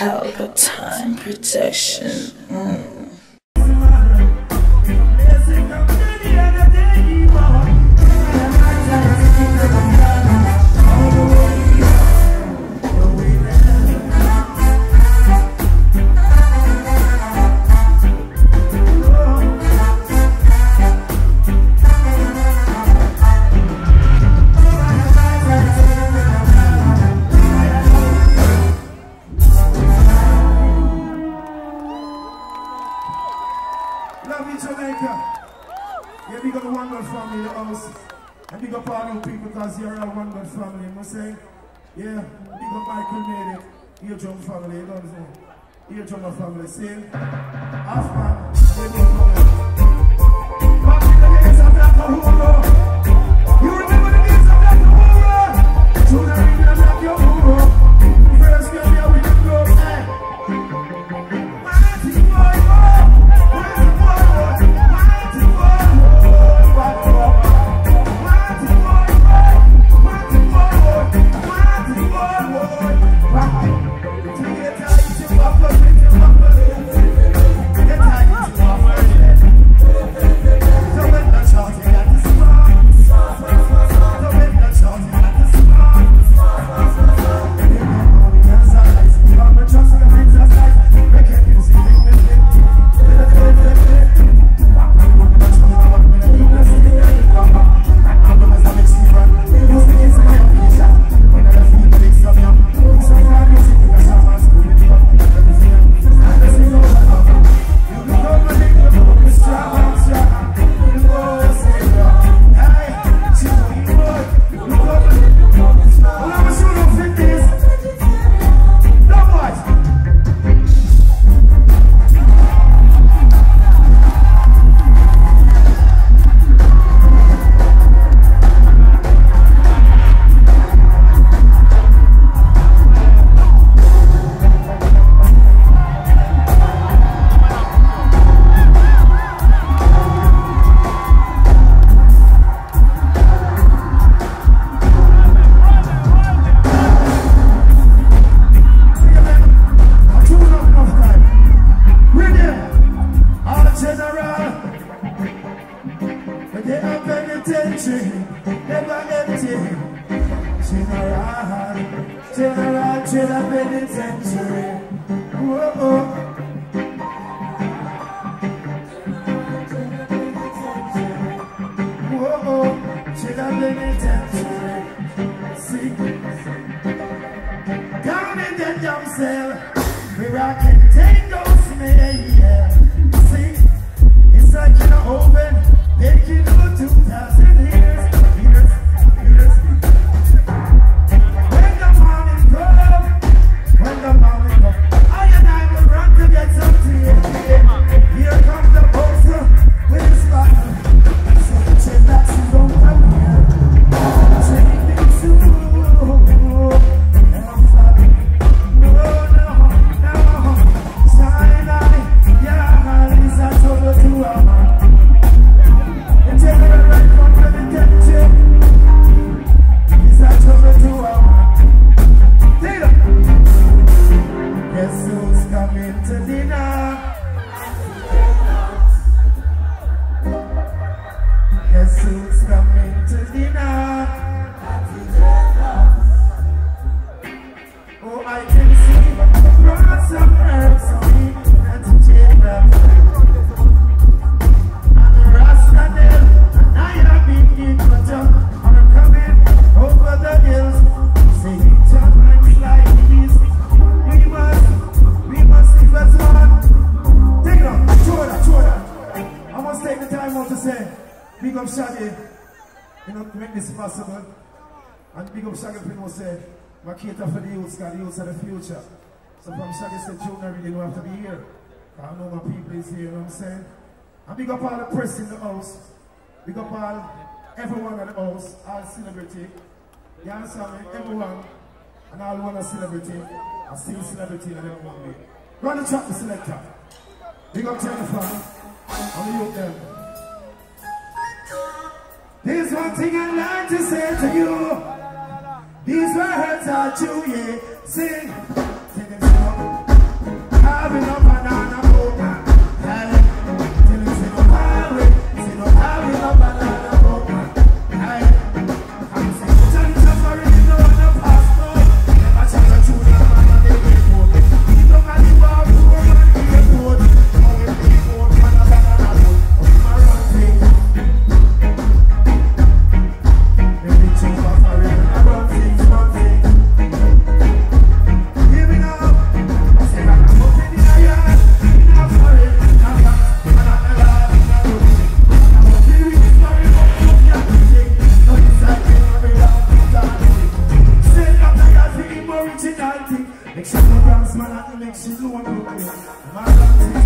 help, time, protection. Mm. I say? Yeah, big up my community. Eardrum family, you know what I'm saying? Eardrum family, see? Half man, we don't know. Back the of Down in that dumb cell, we rockin' take. Big up Shaggy, you know, to make this possible. And big up Shaggy, you know, say, I cater for the youths, because the youths are the future. So from Shaggy said, children really don't have to be here. I know my people is here, you know what I'm saying? And big up all the press in the house. Big up all, everyone in the house, all celebrity. You understand me? Everyone, and all one a celebrity. I see a celebrity and everyone me. Run the track, the selector. Big up Jennifer, and the youth there. There's one thing I'd like to say to you. These words are true, yeah. Sing. Dance man at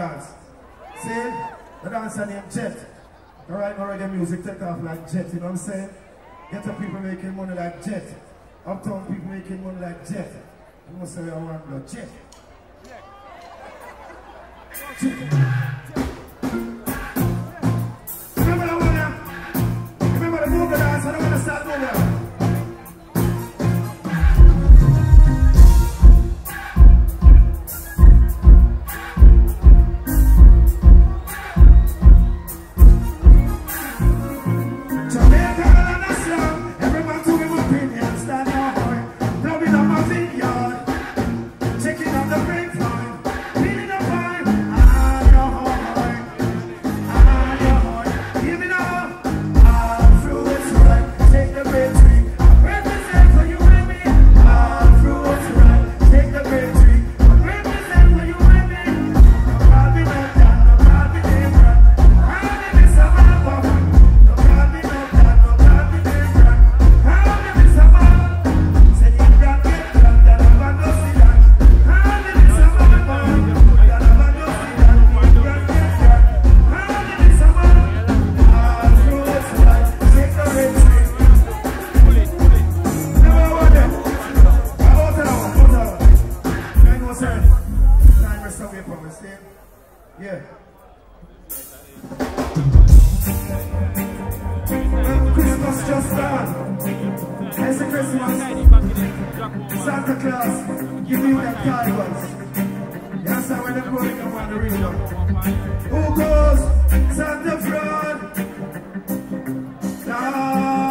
dance. See? The dancer named Jet. Alright, now reggae music take off like Jet, you know what I'm saying? Get the people making money like Jet. Uptown people making money like Jet. You must say I want blood. Jet. Jet. Rest away from? Yeah. Christmas just gone. It's a Christmas. Santa Claus, give you them tigers. That's how growing up on the radio. Who goes? Santa Fraud. Lord.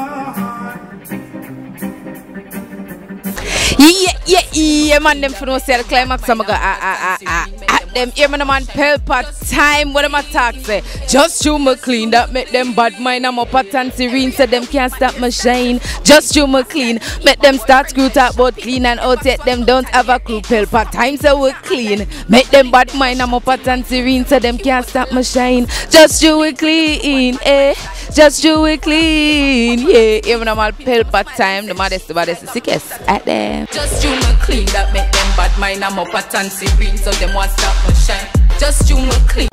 Yeah, yeah, yeah, man, them for no sell climax. I'm gonna ah, ah, ah, ah, them. Yeah, man, man, pelpa time. What am I talk say? Just show me clean. That make them bad mind. I'm up at and serene. So them can't stop my shine. Just show me clean. Make them start screw talk about clean and out. Yet them don't have a clue. Pelpa time. So we clean. Make them bad mind. I'm up at and serene. So them can't stop my shine. Just show it clean. Eh. Just do it clean, yeah. Even I'm all pelpa time, the maddest, the baddest, the sickest at them. Just do me clean, that make them bad mind. I'm up at and serene, so them want stop Just do me clean.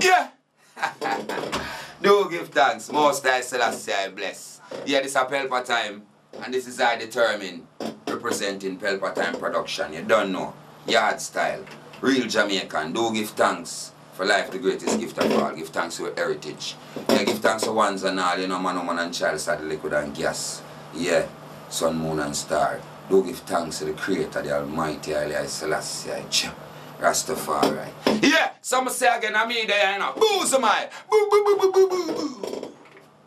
Yeah. Do give thanks. Most I Selassie I bless. Yeah, this is a time. And this is I determine representing Pelpa time production. You don't know. Yard style. Real Jamaican. Do give thanks for life, the greatest gift of all. Give thanks to your heritage. Yeah, give thanks to ones and all, you know, man, woman and child, sad liquid and gas. Yeah, sun, moon and star. Do give thanks to the creator, the almighty Haile Selassie. Cha. Rastafari. Yeah, some say again, I'm me there, you know. Booze am I. Boo, boo, boo, boo, boo, boo, boo.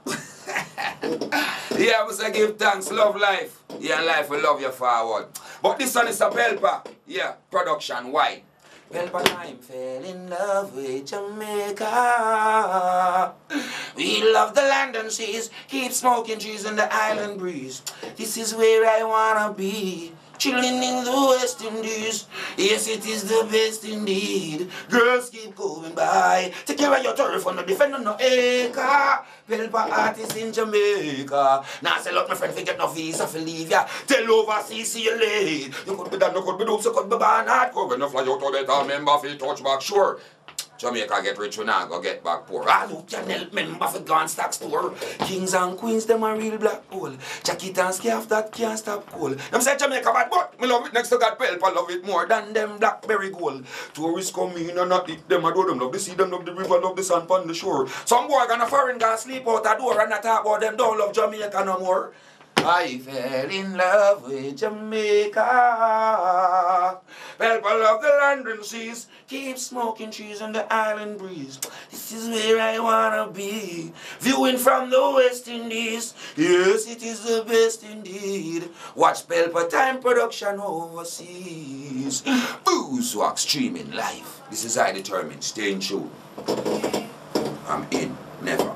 yeah, I say give thanks, love life. Yeah, life will love you forward. But this one is a Pelpa. Yeah, production, why? Pelpa time fell in love with Jamaica. We love the land and seas, keep smoking trees in the island breeze. This is where I wanna be. Chilling in the West Indies. Yes, it is the best indeed. Girls keep going by. Take care of your turf and no defend on no acre. Pelpa artists in Jamaica. Now sell out my friend, forget no visa for leave ya. Tell overseas, see you late. You could be done, you could be dupes, you could be born hardcore. When you fly out of the town, member feel touch back, sure. Jamaica get rich when I go get back poor. All who can help member for gone stock store. Kings and queens, them a real black hole. Jacket and scarf that can't stop cool. Them say Jamaica bad, but me love it next to God Pelp. I love it more than them blackberry gold. Tourists come in and not eat them. I do them love the sea, them love the river, love the sand on the shore. Some boy gonna foreign guy sleep out a door and not talk about them. Don't love Jamaica no more. I fell in love with Jamaica. People of the land and seas, keep smoking trees in the island breeze. This is where I wanna be, viewing from the West Indies. Yes, it is the best indeed. Watch Pelpa Time production overseas. Booze walk streaming live. This is I determined. Stay in tune. I'm in, never